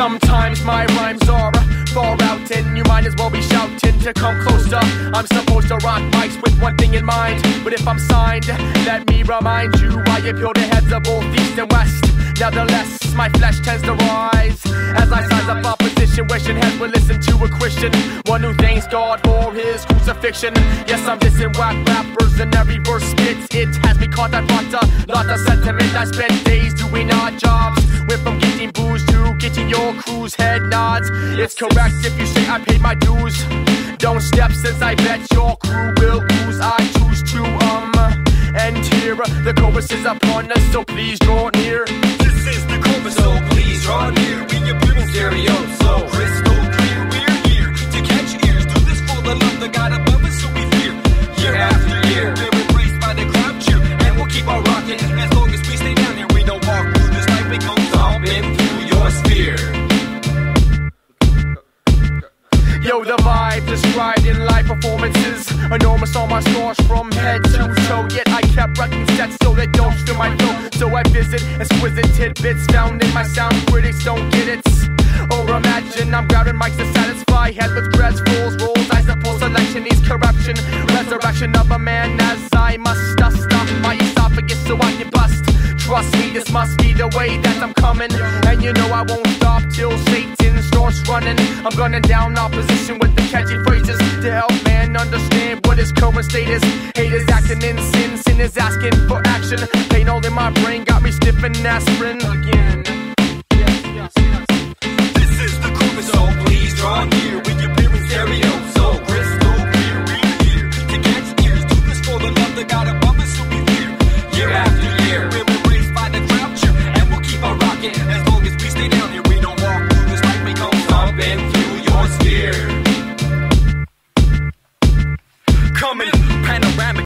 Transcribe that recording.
Sometimes my rhymes are uh, far out and you might as well be shouting to come closer. I'm supposed to rock mics with one thing in mind, but if I'm signed, let me remind you I appeal to heads of both east and west. Nevertheless, my flesh tends to rise as I size up opposition, wishing heads would listen to a Christian, one who thanks God for his crucifixion. Yes, I'm dissing whack rappers and every verse spits. It has me caught butter, not the sentiment. I spent days doing odd jobs, went from head nods. It's correct if you say I paid my dues. Don't step since I bet your crew will lose. I choose to um end here. The chorus is upon us, so please draw near. Yo, the vibe described in live performances. Enormous on my scores from head to toe. Yet I kept wrecking sets so they don't steal my flow. So I visit exquisite tidbits found in my sound. Critics don't get it. Or imagine I'm grabbing mics to satisfy head with dreads, fools, rolls. I suppose selection needs corruption. Resurrection of a man as I must dust off my esophagus so I can bust. Trust me, this must be the way that I'm coming. And you know I won't stop till Satan starts running. I'm gunning down opposition with the catchy phrases to help man understand what his current state is. Haters acting in sin, sin is asking for action. Pain all in my brain got me sniffing aspirin again. Yes, yes, yes.